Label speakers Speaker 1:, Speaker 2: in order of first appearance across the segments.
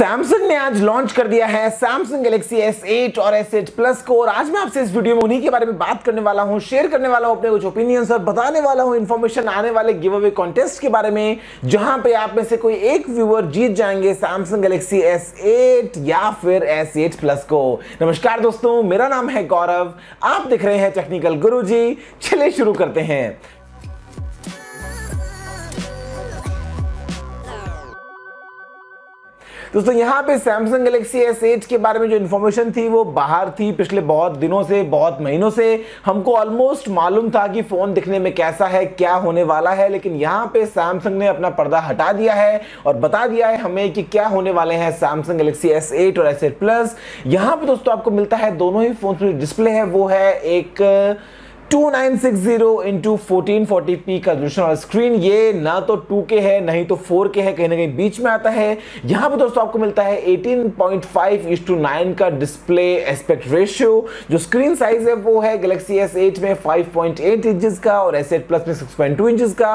Speaker 1: Samsung ने आज launch कर दिया है सैमसंग गैलेक्सी S8 और S8 प्लस को। और आज मैं आपसे इस वीडियो में उन्हीं के बारे में बात करने वाला हूँ शेयर करने वाला हूँ, अपने कुछ ओपिनियंस और बताने वाला हूँ इन्फॉर्मेशन आने वाले गिव अवे कॉन्टेस्ट के बारे में, जहाँ पे आप में से कोई एक व्यूअर जीत जाएँगे सैमसंग गैलेक्सी S8 या फिर S8 प्लस को। नमस्कार दोस्तों, मेरा नाम है गौरव, आप देख रहे हैं टेक्निकल गुरु चलिए शुरू करते हैं। दोस्तों, यहाँ पे सैमसंग गैलेक्सी S8 के बारे में जो इन्फॉर्मेशन थी, वो बाहर थी पिछले बहुत दिनों से, बहुत महीनों से। हमको ऑलमोस्ट मालूम था कि फ़ोन दिखने में कैसा है, क्या होने वाला है, लेकिन यहाँ पे सैमसंग ने अपना पर्दा हटा दिया है और बता दिया है हमें कि क्या होने वाले हैं सैमसंग गैलेक्सी S8 और S8 प्लस यहाँ पे दोस्तों, आपको मिलता है दोनों ही फ़ोन डिस्प्ले है, वो है एक 2960 इंटू फोर्टीन का रेजोल्यूशन स्क्रीन ये ना तो 2K है नहीं तो 4K है, कहीं ना कहीं बीच में आता है। यहाँ पर दोस्तों आपको मिलता है 18.5 इस का डिस्प्ले एस्पेक्ट रेशियो जो स्क्रीन साइज़ है वो है गैलेक्सी S8 में 5.8 इंचेस का और S8 प्लस में 6.2 इंचेस का।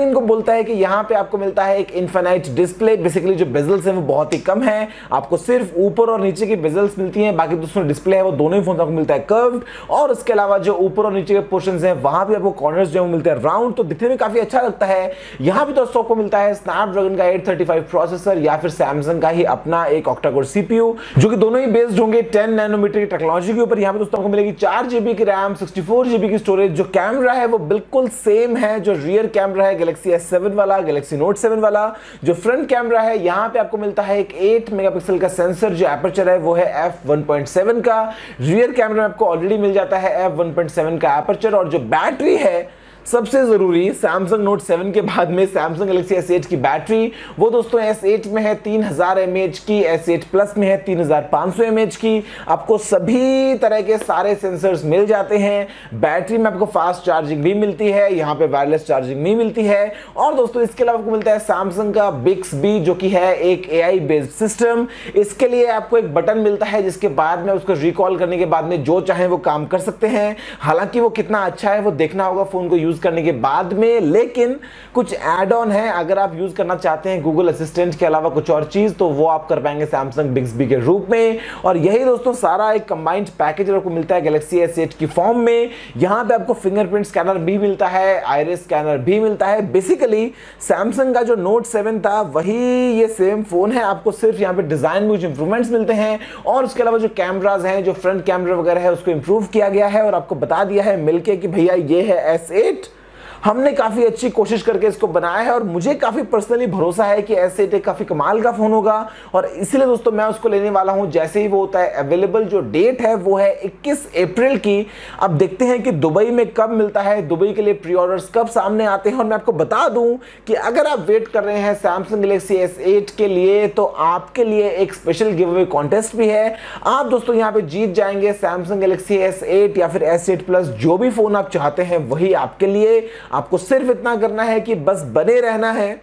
Speaker 1: इनको बोलता है कि यहाँ पे आपको मिलता है एक इन्फाइनाइट डिस्प्ले बेसिकली जो बेजल्स है वो बहुत ही कम है। आपको सिर्फ़ ऊपर और नीचे की बेजल्स मिलती है, बाकी दोस्तों डिस्प्ले है वो दोनों ही फ़ोन आपको मिलता है कर्व और उसके अलावा जो ऊपर ऊपर और नीचे के पोर्शन है, वहाँ भी आपको कॉर्नर्स जो मिलते हैं। राउंड तो दिखने में काफ़ी अच्छा लगता है। यहाँ भी दोस्तों आपको मिलता है स्नैपड्रैगन का 835 प्रोसेसर या फिर सैमसंग का ही अपना एक ऑक्टाकोर सीपीयू जो कि दोनों ही बेस्ड होंगे 10 नैनोमीटर की टेक्नोलॉजी के ऊपर। यहाँ पे दोस्तों आपको मिलेगी चार जीबी की रैम सिक्सटी जीबी की स्टोरेज जो कैमरा है वो बिल्कुल सेम है, जो रियर कैमरा है गैलेक्सी एस वाला गैलेक्सी नोट सेवन वाला। जो फ्रंट कैमरा है, यहाँ पे आपको मिलता है एक 8 मेगापिक्सल का सेंसर जो एपर्चर है, वो है एफ़ 1.7 का। रियर कैमरा में आपको ऑलरेडी मिल जाता है एफ़ 1.7 का एपर्चर और जो बैटरी है सबसे ज़रूरी सैमसंग नोट 7 के बाद में सैमसंग गैलेक्सी S8 की बैटरी वो दोस्तों S8 में है 3000 हज़ार एम एच की S8 प्लस में है 3500 mAh की। आपको सभी तरह के सारे सेंसर्स मिल जाते हैं। बैटरी में आपको फास्ट चार्जिंग भी मिलती है, यहाँ पे वायरलेस चार्जिंग भी मिलती है। और दोस्तों, इसके अलावा आपको मिलता है सैमसंग का बिक्स बी जो कि है एक AI बेस्ड सिस्टम इसके लिए आपको एक बटन मिलता है, जिसके बाद में उसको रिकॉल करने के बाद में जो चाहे वो काम कर सकते हैं। हालाँकि वो कितना अच्छा है, वो देखना होगा फ़ोन को यूज़ करने के बाद में, लेकिन कुछ एड ऑन है। अगर आप यूज़ करना चाहते हैं गूगल असिस्टेंट के अलावा कुछ और चीज़ तो वो आप कर पाएँगे सैमसंग बिग्सबी के रूप में। और यही दोस्तों, सारा एक कंबाइंड पैकेज आपको मिलता है गैलेक्सी एस की फॉर्म में। यहाँ पे आपको फिंगरप्रिंट स्कैनर भी मिलता है आयरिस स्कैनर भी मिलता है। बेसिकली सैमसंग का जो नोट सेवन था, वही ये सेम फ़ोन है। आपको सिर्फ़ यहाँ पे डिज़ाइन में कुछ इंप्रूवमेंट्स मिलते हैं। और उसके अलावा जो कैमराज हैं, जो फ्रंट कैमरा वगैरह है, उसको इंप्रूव किया गया है। और आपको बता दिया है मिलके कि भैया, ये है एस एट हमने काफ़ी अच्छी कोशिश करके इसको बनाया है और मुझे काफ़ी पर्सनली भरोसा है कि ऐसे एक काफ़ी कमाल का फ़ोन होगा। और इसलिए दोस्तों, मैं उसको लेने वाला हूँ, जैसे ही वो होता है अवेलेबल जो डेट है, वो है 21 अप्रैल की। अब देखते हैं कि दुबई में कब मिलता है। दुबई के लिए प्री ऑर्डर कब सामने आते हैं। और मैं आपको बता दूँ कि अगर आप वेट कर रहे हैं सैमसंग गलेक्सी एस के लिए तो आपके लिए एक स्पेशल गिव अवे कॉन्टेस्ट भी है। आप दोस्तों, यहाँ पे जीत जाएँगे सैमसंग गैलेक्सी एस या फिर एस प्लस जो भी फ़ोन आप चाहते हैं, वही आपके लिए। आपको सिर्फ़ इतना करना है कि बस बने रहना है।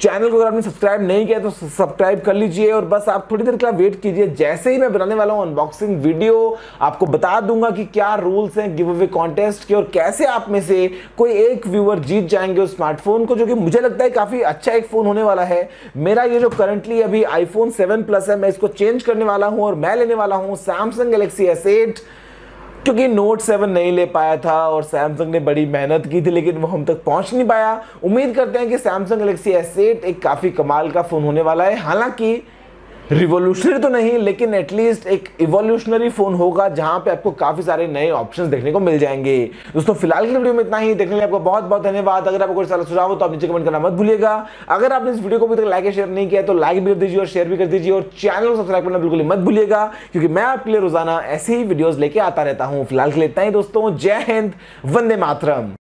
Speaker 1: चैनल को अगर आपने सब्सक्राइब नहीं किया तो सब्सक्राइब कर लीजिए और बस आप थोड़ी देर के लिए वेट कीजिए। जैसे ही मैं बनाने वाला हूँ अनबॉक्सिंग वीडियो आपको बता दूँगा कि क्या रूल्स हैं गिव अवे कॉन्टेस्ट के और कैसे आप में से कोई एक व्यूअर जीत जाएँगे उस स्मार्टफ़ोन को, जो कि मुझे लगता है काफ़ी अच्छा एक फ़ोन होने वाला है। मेरा ये जो करंटली अभी आईफोन सेवन प्लस है, मैं इसको चेंज करने वाला हूँ और मैं लेने वाला हूँ सैमसंग गैलेक्सी एस क्योंकि नोट सेवन नहीं ले पाया था और सैमसंग ने बड़ी मेहनत की थी, लेकिन वो हम तक पहुँच नहीं पाया। उम्मीद करते हैं कि सैमसंग गलेक्सी एस एक काफ़ी कमाल का फ़ोन होने वाला है। हालाँकि रिवोल्यूशनरी तो नहीं, लेकिन एटलीस्ट एक इवोल्यूशनरी फ़ोन होगा जहाँ पे आपको काफ़ी सारे नए ऑप्शंस देखने को मिल जाएँगे। दोस्तों, फ़िलहाल की वीडियो में इतना ही। देखने के लिए आपको बहुत बहुत धन्यवाद। अगर आपको कोई सारा सुझाव हो तो आप नीचे कमेंट करना मत भूलिएगा। अगर आपने इस वीडियो को भी तक लाइक शेयर नहीं किया तो लाइक भी कर दीजिए और शेयर भी कर दीजिए और चैनल को सब्सक्राइब करना बिल्कुल मत भूलिएगा, क्योंकि मैं आपके लिए रोज़ाना ऐसे ही वीडियोज़ लेके आता रहता हूँ। फ़िलहाल के लिए इतना ही, दोस्तों। जय हिंद, वंदे मातरम।